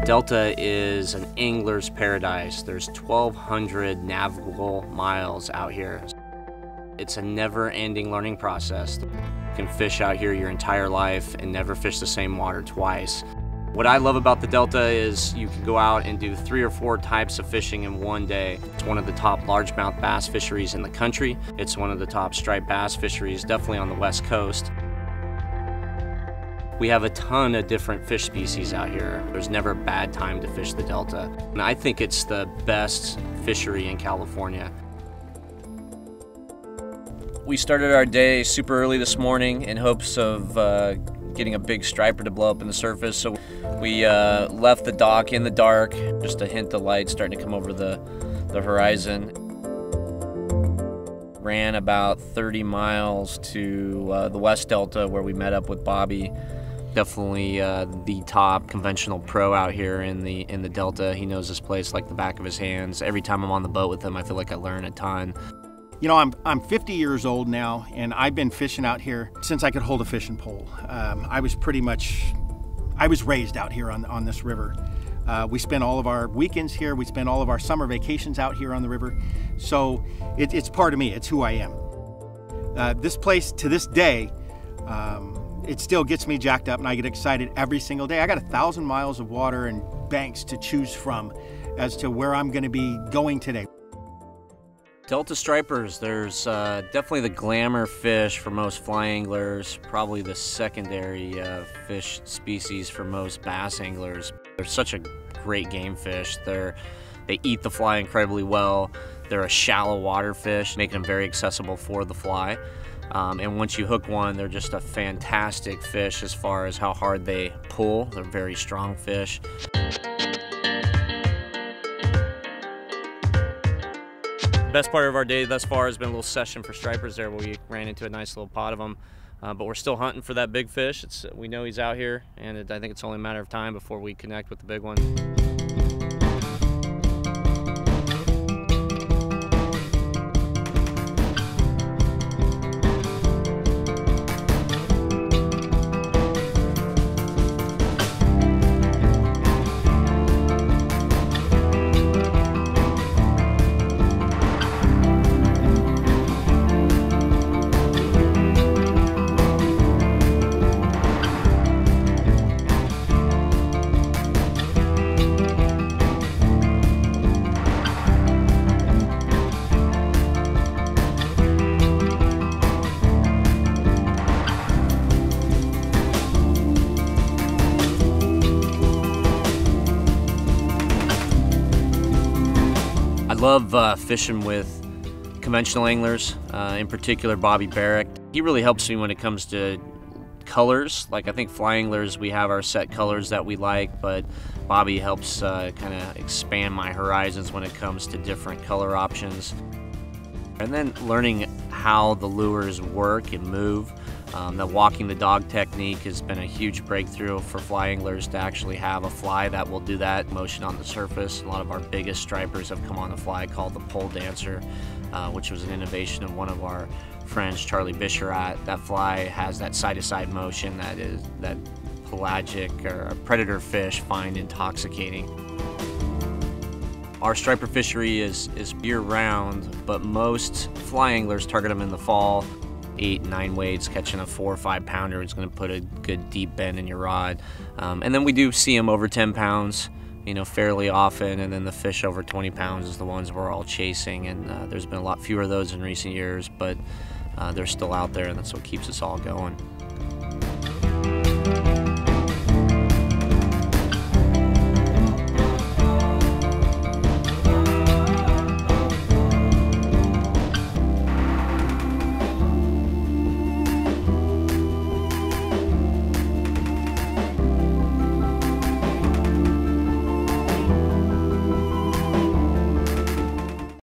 Delta is an angler's paradise. There's 1,200 navigable miles out here. It's a never-ending learning process. You can fish out here your entire life and never fish the same water twice. What I love about the Delta is you can go out and do three or four types of fishing in one day. It's one of the top largemouth bass fisheries in the country. It's one of the top striped bass fisheries, definitely on the west coast. We have a ton of different fish species out here. There's never a bad time to fish the Delta. And I think it's the best fishery in California. We started our day super early this morning in hopes of uh, getting a big striper to blow up in the surface. So we uh, left the dock in the dark, just to hint the light starting to come over the, the horizon. Ran about 30 miles to uh, the West Delta where we met up with Bobby. Definitely uh, the top conventional pro out here in the in the Delta. He knows this place like the back of his hands. Every time I'm on the boat with him, I feel like I learn a ton. You know, I'm, I'm 50 years old now, and I've been fishing out here since I could hold a fishing pole. Um, I was pretty much, I was raised out here on, on this river. Uh, we spend all of our weekends here. We spend all of our summer vacations out here on the river. So it, it's part of me. It's who I am. Uh, this place, to this day, um, it still gets me jacked up, and I get excited every single day. I got a thousand miles of water and banks to choose from as to where I'm going to be going today. Delta stripers, there's uh, definitely the glamour fish for most fly anglers, probably the secondary uh, fish species for most bass anglers. They're such a great game fish. They're, they eat the fly incredibly well. They're a shallow water fish, making them very accessible for the fly. Um, and once you hook one, they're just a fantastic fish as far as how hard they pull. They're very strong fish. best part of our day thus far has been a little session for stripers there where we ran into a nice little pot of them. Uh, but we're still hunting for that big fish. It's, we know he's out here, and it, I think it's only a matter of time before we connect with the big one. Love uh, fishing with conventional anglers, uh, in particular Bobby Barrack. He really helps me when it comes to colors. Like I think fly anglers, we have our set colors that we like, but Bobby helps uh, kind of expand my horizons when it comes to different color options. And then learning how the lures work and move. Um, the walking the dog technique has been a huge breakthrough for fly anglers to actually have a fly that will do that motion on the surface. A lot of our biggest stripers have come on the fly called the pole dancer, uh, which was an innovation of one of our friends, Charlie Bisharat. That fly has that side-to-side motion that is that pelagic or predator fish find intoxicating. Our striper fishery is, is year-round, but most fly anglers target them in the fall eight, nine weights, catching a four or five pounder is going to put a good deep bend in your rod. Um, and then we do see them over 10 pounds, you know, fairly often. And then the fish over 20 pounds is the ones we're all chasing. And uh, there's been a lot fewer of those in recent years, but uh, they're still out there, and that's what keeps us all going.